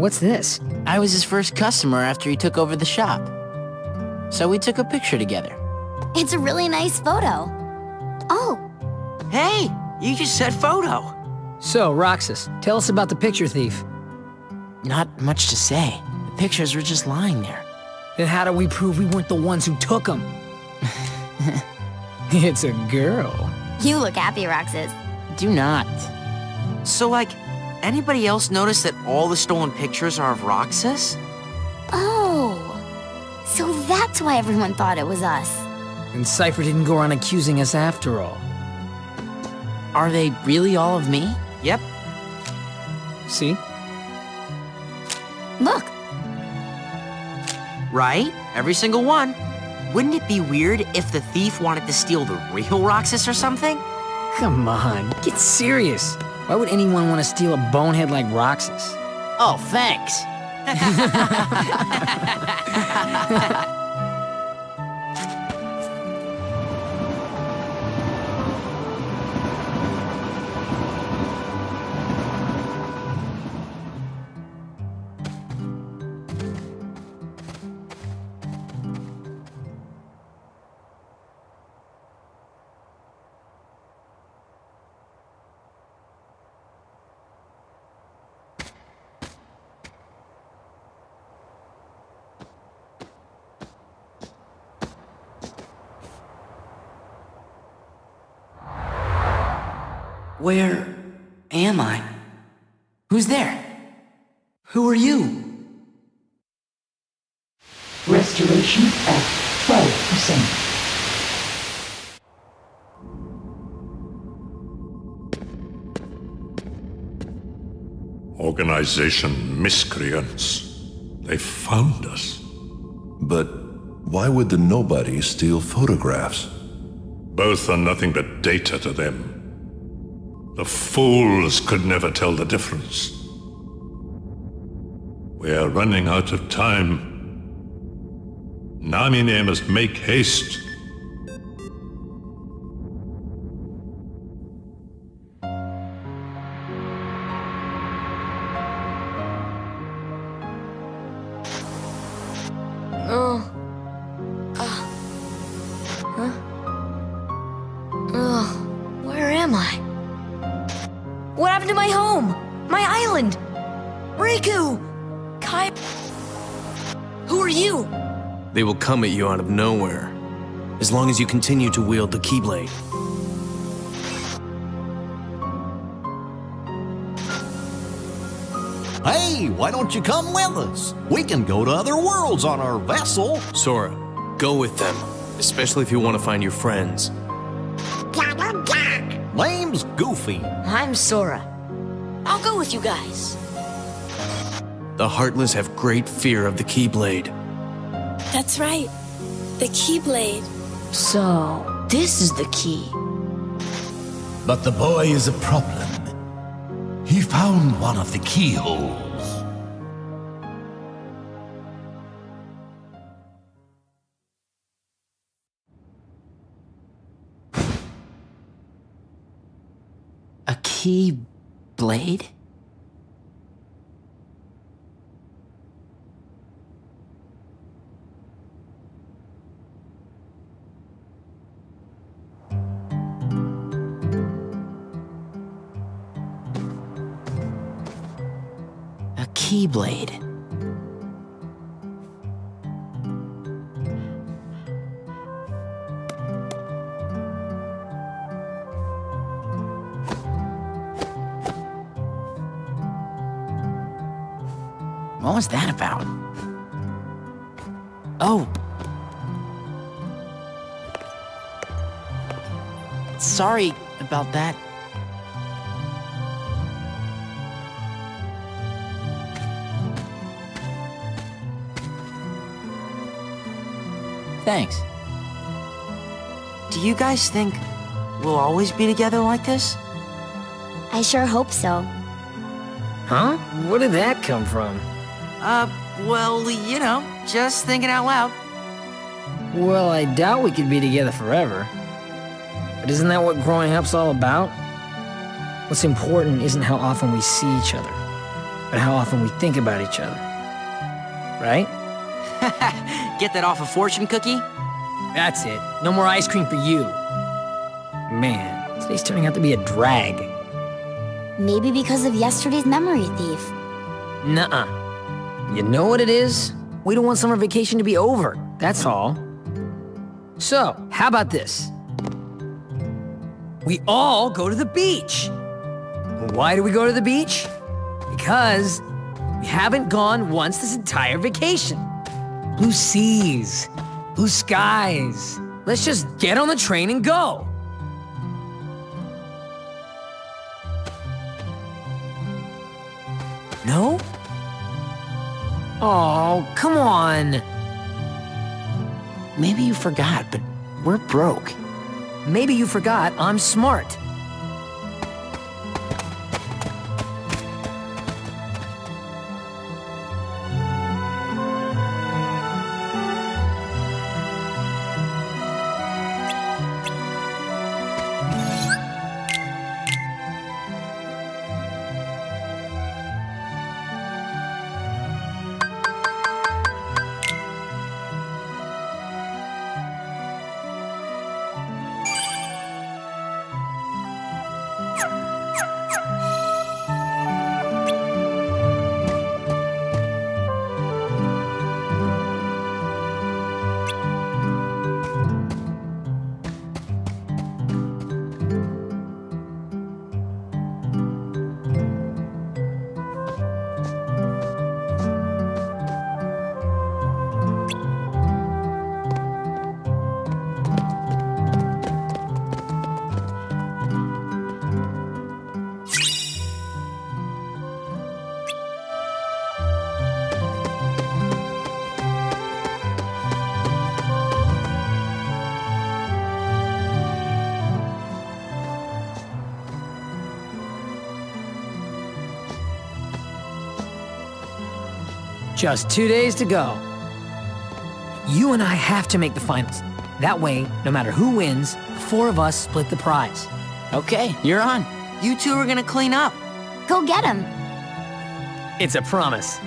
What's this? I was his first customer after he took over the shop. So we took a picture together. It's a really nice photo. Oh, Hey, you just said photo. So, Roxas, tell us about the picture thief. Not much to say. The pictures were just lying there. Then how do we prove we weren't the ones who took them? it's a girl. you look happy, Roxas. Do not. So, like, anybody else notice that all the stolen pictures are of Roxas? Oh, so that's why everyone thought it was us. And Seifer didn't go around accusing us after all. Are they really all of me? Yep. See? Look, Right? Every single one. Wouldn't it be weird if the thief wanted to steal the real Roxas or something? Come on, get serious. Why would anyone want to steal a bonehead like Roxas? Oh, thanks. Where am I? Who's there? Who are you? Restoration at 12%. Organization miscreants. They found us. But why would the nobody steal photographs? Both are nothing but data to them. The fools could never tell the difference. We are running out of time. Namine must make haste. They will come at you out of nowhere. As long as you continue to wield the Keyblade. Hey, why don't you come with us? We can go to other worlds on our vessel. Sora, go with them. Especially if you want to find your friends. Name's Goofy. I'm Sora. I'll go with you guys. The Heartless have great fear of the Keyblade. That's right. The Keyblade. So, this is the key. But the boy is a problem. He found one of the keyholes. A key blade? Keyblade. What was that about? Oh. Sorry about that. Thanks. Do you guys think we'll always be together like this? I sure hope so. Huh? Where did that come from? Uh, well, you know, just thinking out loud. Well, I doubt we could be together forever. But isn't that what growing up's all about? What's important isn't how often we see each other, but how often we think about each other. Right? Get that off a fortune cookie? That's it. No more ice cream for you. Man, today's turning out to be a drag. Maybe because of yesterday's memory thief. Nuh-uh. You know what it is? We don't want summer vacation to be over, that's all. So, how about this? We all go to the beach. Why do we go to the beach? Because we haven't gone once this entire vacation. Blue seas, blue skies. Let's just get on the train and go. No? Oh, come on. Maybe you forgot, but we're broke. Maybe you forgot I'm smart. Just two days to go. You and I have to make the finals. That way, no matter who wins, four of us split the prize. Okay, you're on. You two are gonna clean up. Go get him. It's a promise.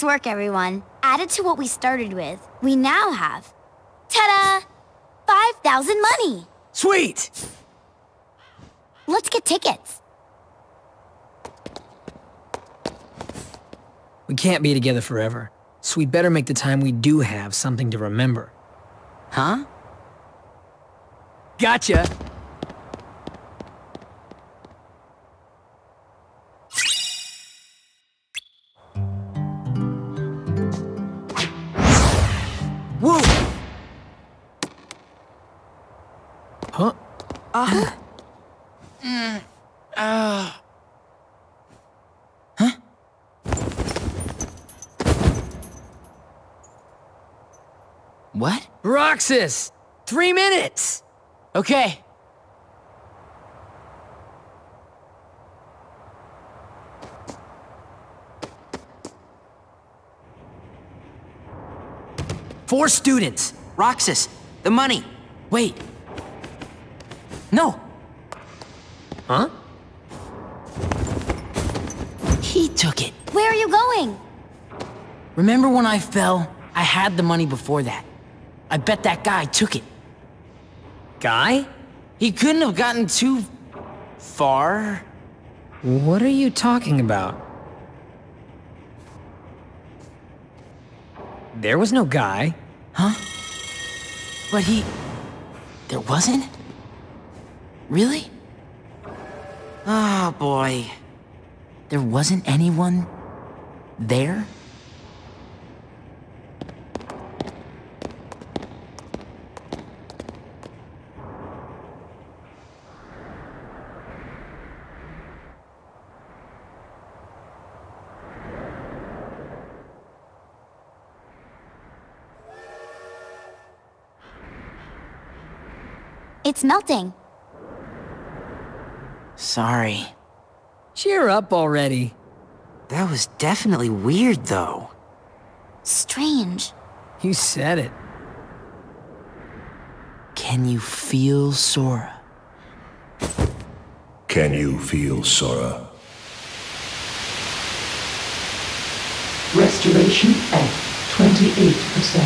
Nice work, everyone. Added to what we started with, we now have... Ta-da! 5,000 munny! Sweet! Let's get tickets. We can't be together forever, so we better make the time we do have something to remember. Huh? Gotcha! What? Roxas! Three minutes! Okay. Four students. Roxas, the munny. Wait. No. Huh? He took it. Where are you going? Remember when I fell? I had the munny before that. I bet that guy took it. Guy? He couldn't have gotten too... far. What are you talking about? There was no guy. Huh? But he... There wasn't? Really? Oh, boy. There wasn't anyone... there? It's melting. Sorry. Cheer up already. That was definitely weird, though. Strange. You said it. Can you feel Sora? Can you feel Sora? Restoration at 28%.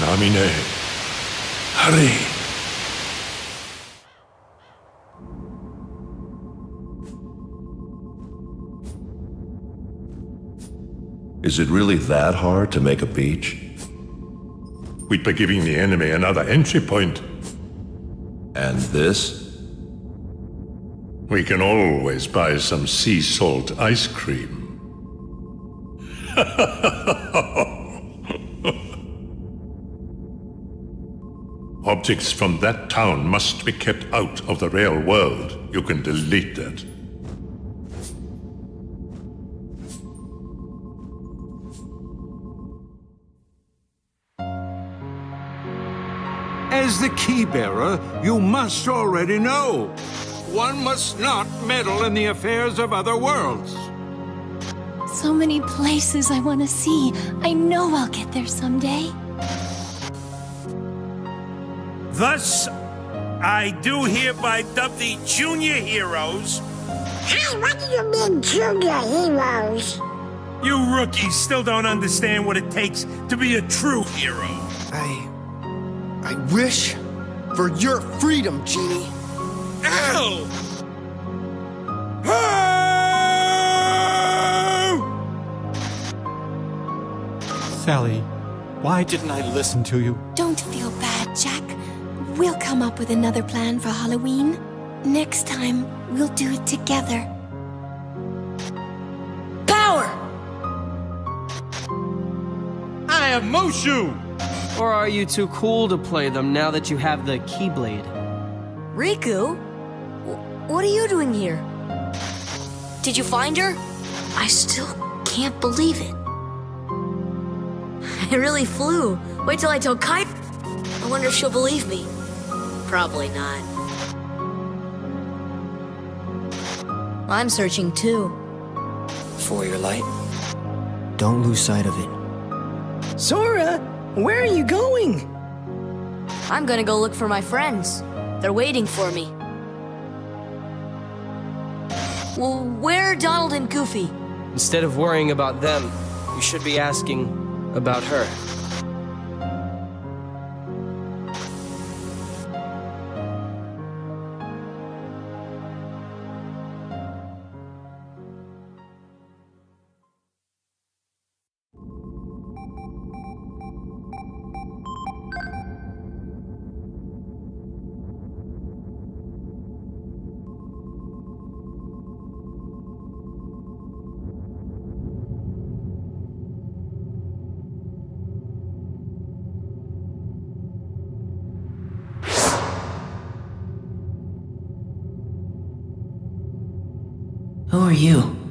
Namine. Hurry. Is it really that hard to make a beach? We'd be giving the enemy another entry point. And this? We can always buy some sea salt ice cream. Objects from that town must be kept out of the real world. You can delete that. As the key bearer, you must already know. One must not meddle in the affairs of other worlds. So many places I want to see. I know I'll get there someday. Thus, I do hereby dub the junior heroes. Hey, what do you mean, junior heroes? You rookies still don't understand what it takes to be a true hero. I. I wish for your freedom, Genie. Ow! Sally, why didn't I listen to you? Don't feel bad, Jack. We'll come up with another plan for Halloween. Next time, we'll do it together. Power! I am Mushu! Or are you too cool to play them now that you have the Keyblade? Riku? What are you doing here? Did you find her? I still can't believe it. I really flew. Wait till I tell Kai. I wonder if she'll believe me. Probably not. I'm searching too. For your light. Don't lose sight of it. Sora, where are you going? I'm gonna go look for my friends. They're waiting for me. Well, where are Donald and Goofy? Instead of worrying about them, you You should be asking about her. Who are you?